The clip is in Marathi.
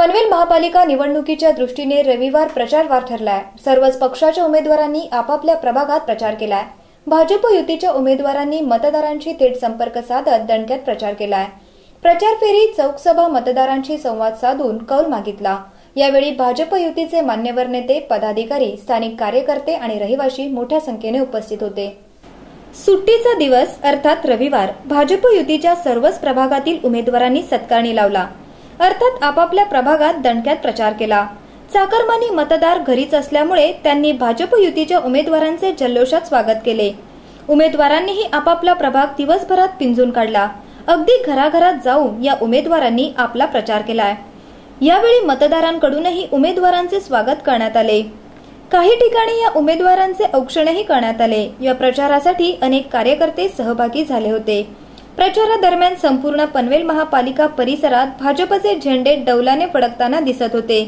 पनवेल महापालिका निवडणुकीच्या दृष्टीने रविवार प्रचारवार ठरलाय. सर्वच पक्षाच्या उमेदवारांनी आपापल्या प्रभागात प्रचार केलाय. भाजप युतीच्या उमेदवारांनी मतदारांशी थेट संपर्क साधत दणक्यात प्रचार केलाय. प्रचार फेरी चौकसभा मतदारांशी संवाद साधून कौल मागितला. यावेळी भाजप युतीचे मान्यवर नेते पदाधिकारी स्थानिक कार्यकर्ते आणि रहिवाशी मोठ्या संख्येने उपस्थित होते. सुट्टीचा दिवस अर्थात रविवार भाजप युतीच्या सर्वच प्रभागातील उमेदवारांनी सत्कारणी लावला. अर्थात आपापल्या प्रभागात दणक्यात प्रचार केला. चाकरमानी मतदार घरीच असल्यामुळे त्यांनी भाजप युतीच्या उमेदवारांचे जल्लोषात स्वागत केले. उमेदवारांनीही आपापला प्रभाग दिवसभरात पिंजून काढला. अगदी घराघरात जाऊन या उमेदवारांनी आपला प्रचार केलाय. यावेळी मतदारांकडूनही उमेदवारांचे स्वागत करण्यात आले. काही ठिकाणी या उमेदवारांचे औक्षणही करण्यात आले. या प्रचारासाठी अनेक कार्यकर्ते सहभागी झाले होते. प्रचारादरम्यान संपूर्ण पनवेल महापालिका परिसरात भाजपचे झेंडे डौलाने फडकताना दिसत होते.